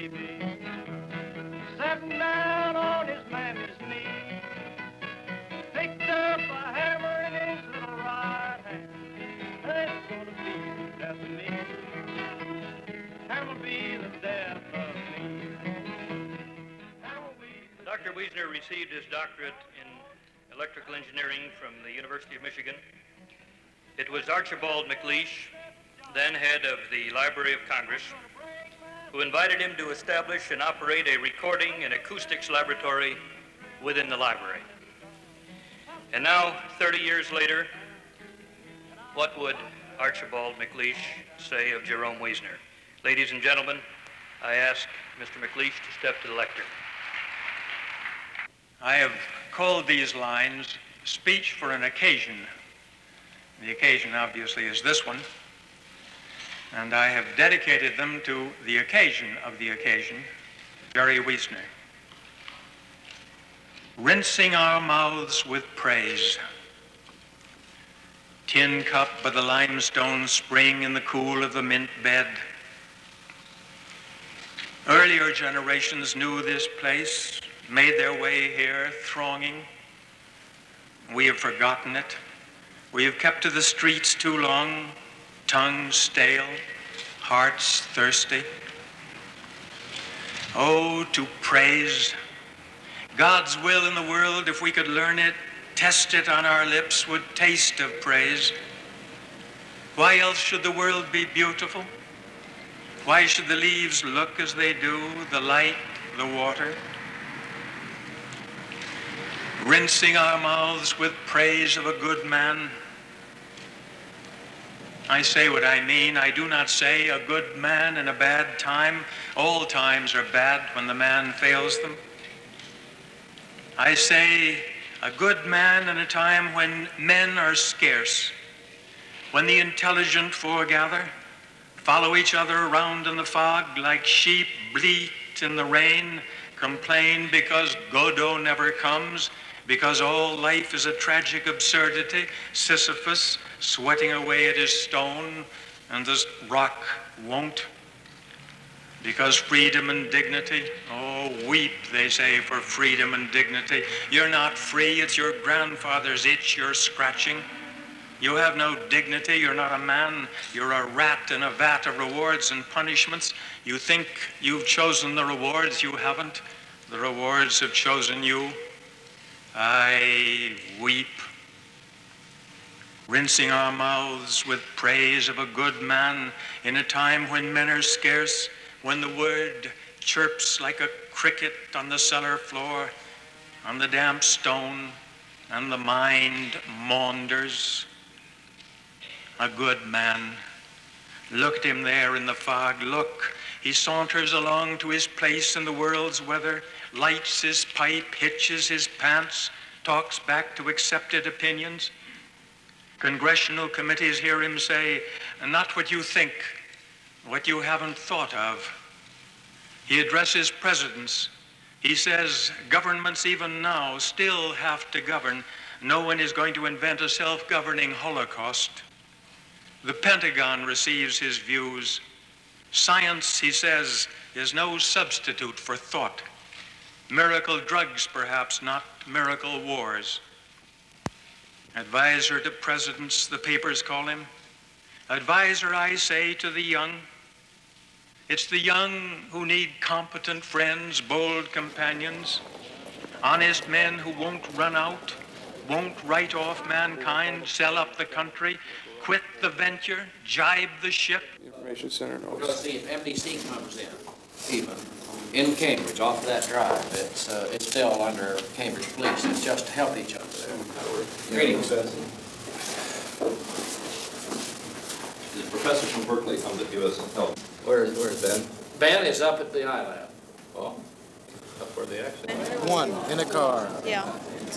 baby, sitting down on his mammy's knee, picked up a hammer in his little right hand. That's gonna be the death of me. Hammer be the death of me. Dr. Wiesner received his doctorate in electrical engineering from the University of Michigan. It was Archibald MacLeish, then head of the Library of Congress, who invited him to establish and operate a recording and acoustics laboratory within the library. And now, 30 years later, what would Archibald MacLeish say of Jerome Wiesner? Ladies and gentlemen, I ask Mr. MacLeish to step to the lectern. I have called these lines speech for an occasion. The occasion, obviously, is this one. And I have dedicated them to the occasion of the occasion, Jerry Wiesner. Rinsing our mouths with praise. Tin cup by the limestone spring in the cool of the mint bed. Earlier generations knew this place, made their way here, thronging. We have forgotten it. We have kept to the streets too long, tongues stale, hearts thirsty. Oh, to praise God's will in the world, if we could learn it, test it on our lips, would taste of praise. Why else should the world be beautiful? Why should the leaves look as they do, the light, the water? Rinsing our mouths with praise of a good man. I say what I mean. I do not say a good man in a bad time. All times are bad when the man fails them. I say a good man in a time when men are scarce, when the intelligent foregather, follow each other around in the fog like sheep bleat in the rain, complain because Godot never comes, because all life is a tragic absurdity, Sisyphus sweating away at his stone, and this rock won't. Because freedom and dignity, oh, weep, they say, for freedom and dignity. You're not free, it's your grandfather's itch you're scratching. You have no dignity, you're not a man, you're a rat in a vat of rewards and punishments. You think you've chosen the rewards, you haven't. The rewards have chosen you. I weep, rinsing our mouths with praise of a good man in a time when men are scarce, when the word chirps like a cricket on the cellar floor, on the damp stone, and the mind maunders. A good man. Look at him there in the fog. Look, he saunters along to his place in the world's weather, lights his pipe, hitches his pants, talks back to accepted opinions. Congressional committees hear him say, not what you think, what you haven't thought of. He addresses presidents. He says governments even now still have to govern. No one is going to invent a self-governing Holocaust. The Pentagon receives his views. Science, he says, is no substitute for thought. Miracle drugs, perhaps, not miracle wars. Advisor to presidents, the papers call him. Advisor, I say, to the young. It's the young who need competent friends, bold companions, honest men who won't run out, won't write off mankind, sell up the country, quit the venture, jibe the ship. Information Center We'll knows. see if MDC comes in, even, in Cambridge, off that drive. It's, uh, it's still under Cambridge Police. It's just to help each other there. Greetings. Did professors from Berkeley come to give us some help? Where's, where's Ben? Ben is up at the iLab. Well, that's where they actually. One in a car, Yeah.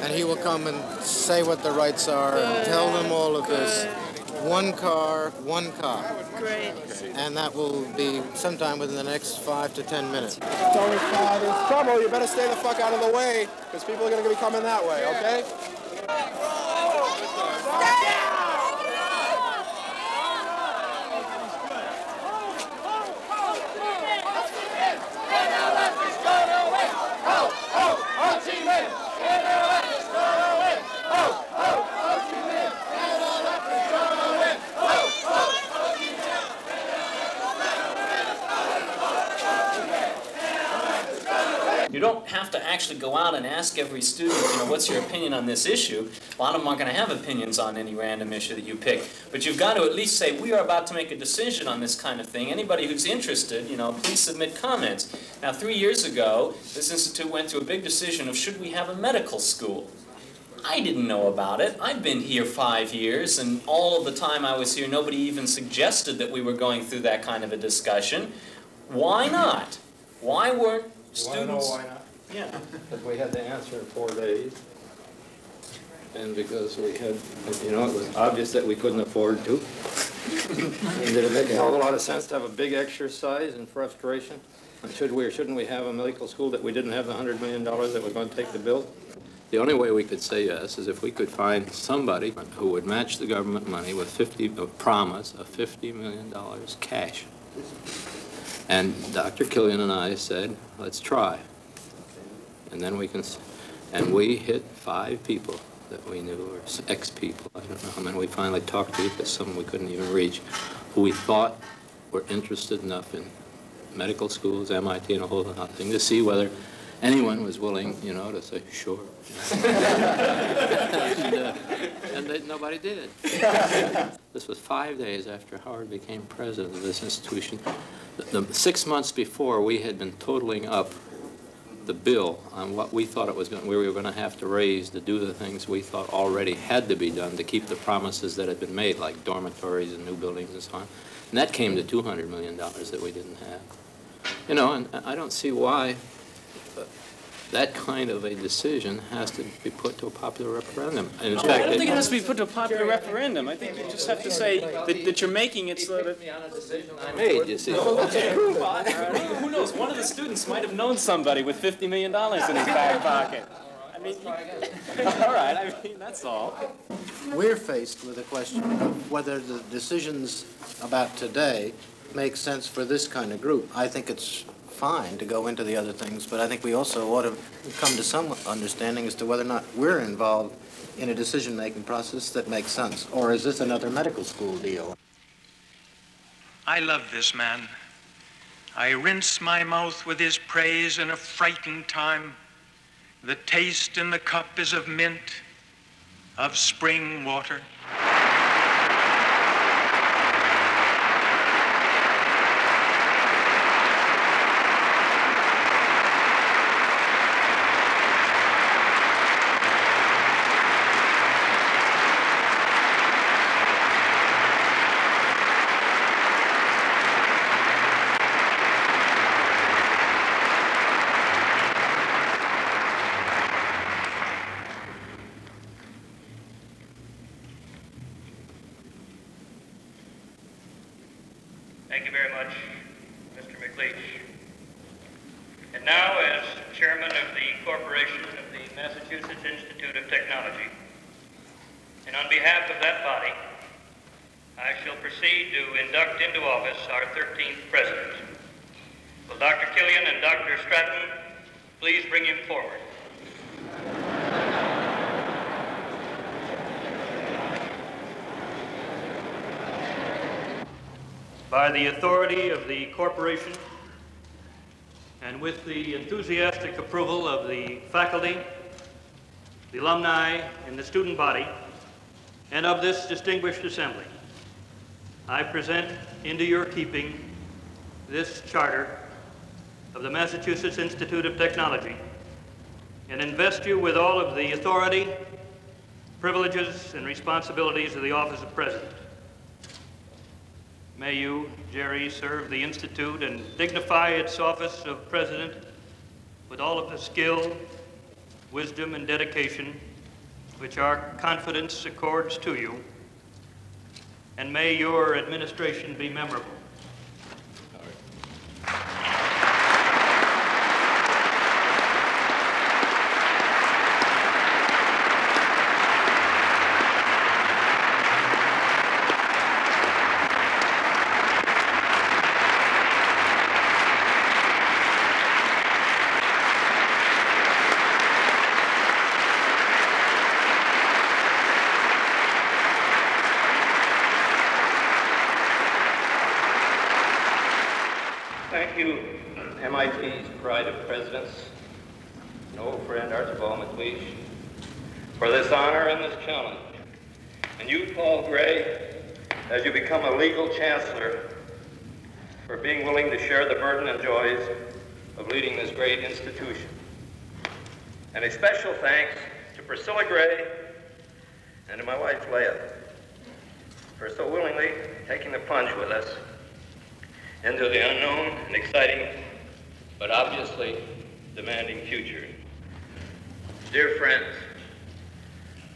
and he will come and say what the rights are and tell them all of this. One car, one cop, Great. and that will be sometime within the next five to ten minutes. Tony Scott is trouble. You better stay the fuck out of the way, because people are going to be coming that way, okay? have to actually go out and ask every student, you know, what's your opinion on this issue? A lot of them aren't going to have opinions on any random issue that you pick. But you've got to at least say, we are about to make a decision on this kind of thing. Anybody who's interested, you know, please submit comments. Now, three years ago, this institute went through a big decision of should we have a medical school? I didn't know about it. I've been here five years, and all of the time I was here, nobody even suggested that we were going through that kind of a discussion. Why not? Why weren't students? why? Yeah. Because we had to answer in four days. And because we had, you know, it was obvious that we couldn't afford to. And did it make a hell of a lot of sense to have a big exercise and frustration? And should we or shouldn't we have a medical school that we didn't have the hundred million dollars that was gonna take the bill? The only way we could say yes is if we could find somebody who would match the government money with fifty, a promise of fifty million dollars cash. And Dr. Killian and I said, let's try. And then we can, and we hit five people that we knew, or s- ex-people, I don't know how many we finally talked to, because some we couldn't even reach, who we thought were interested enough in medical schools, MIT, and a whole lot of things, to see whether anyone was willing, you know, to say, sure. And, uh, and they, nobody did. This was five days after Howard became president of this institution. The, the six months before, we had been totaling up the bill on what we thought it was going, we were going to have to raise to do the things we thought already had to be done to keep the promises that had been made, like dormitories and new buildings and so on. And that came to $200 million that we didn't have. You know, and I don't see why that kind of a decision has to be put to a popular referendum. And in I fact, don't think it it- has to be put to a popular referendum. I think you just have to say that, that you're making it so that. I made, you see. Well, Who knows? One of the students might have known somebody with $50 million in his back pocket. I mean, all right, I mean, that's all. We're faced with a question of whether the decisions about today make sense for this kind of group. I think it's fine to go into the other things, but I think we also ought to come to some understanding as to whether or not we're involved in a decision-making process that makes sense. Or is this another medical school deal? I love this man. I rinse my mouth with his praise in a frightened time. The taste in the cup is of mint, of spring water. Thank you very much, Mr. MacLeish. And now, as chairman of the corporation of the Massachusetts Institute of Technology, and on behalf of that body, I shall proceed to induct into office our 13th president. Will Dr. Killian and Dr. Stratton please bring him forward? By the authority of the corporation and with the enthusiastic approval of the faculty, the alumni, and the student body, and of this distinguished assembly, I present into your keeping this charter of the Massachusetts Institute of Technology and invest you with all of the authority, privileges, and responsibilities of the office of president. May you, Jerry, serve the Institute and dignify its office of president with all of the skill, wisdom, and dedication which our confidence accords to you. And may your administration be memorable. Thank you, MIT's Pride of Presidents, and old friend Archibald MacLeish for this honor and this challenge. And you, Paul Gray, as you become a legal chancellor, for being willing to share the burden and joys of leading this great institution. And a special thanks to Priscilla Gray and to my wife Leah for so willingly taking the plunge with us into the unknown and exciting, but obviously demanding future. Dear friends,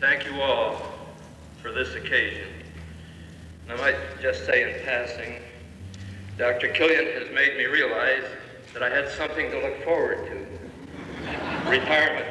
thank you all for this occasion. And I might just say in passing, Dr. Killian has made me realize that I had something to look forward to. Retirement.